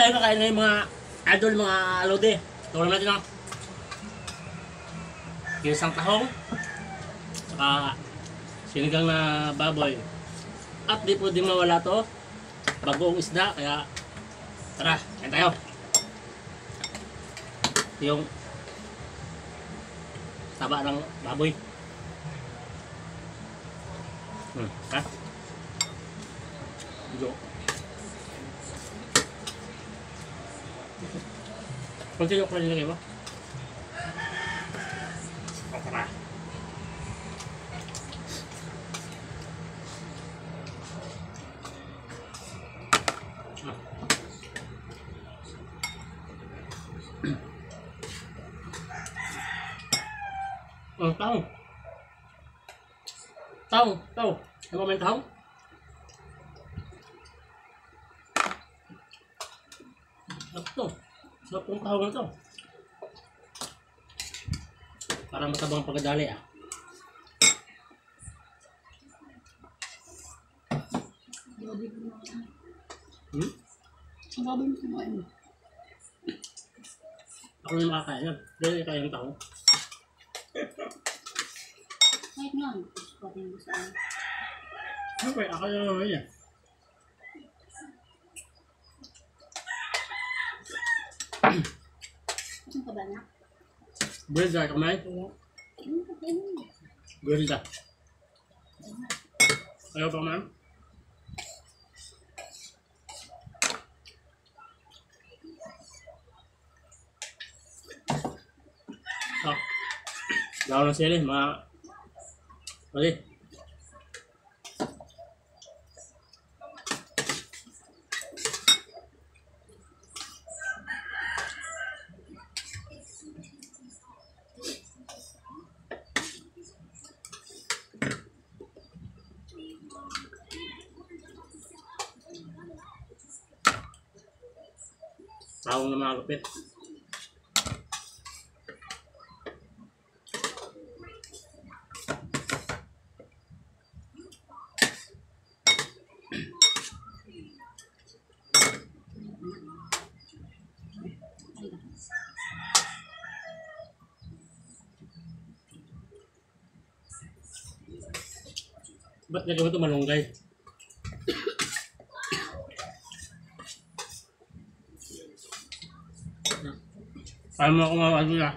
tayo kakain ngayon mga idol, mga lode. Tulong natin ang ginisang tahong, saka sinigang na baboy. At di pwedeng mawala to, bagoong isda, kaya tara, kain tayo. Yung taba ng baboy. Hmm, ha? Medyo Konti yung kanya nilagay mo? Okay na. Ừ, tao Tao, tao Em có Sarap to. Sarap yung tao na to. Parang matabang pagkadali ah. Hmm? Ang baboy mo kumain mo. Ako yung makakain yan. Dahil kaya yung tao. Kahit nga, gusto pa rin gusto. Okay, ako na naman yan. banyak. Beda kemarin. Iya. Beda. Ayo Pak Jangan sini, Mak. Tawag na mga kapit. Ba't nagawa ito malunggay? Alam mo kung ano na.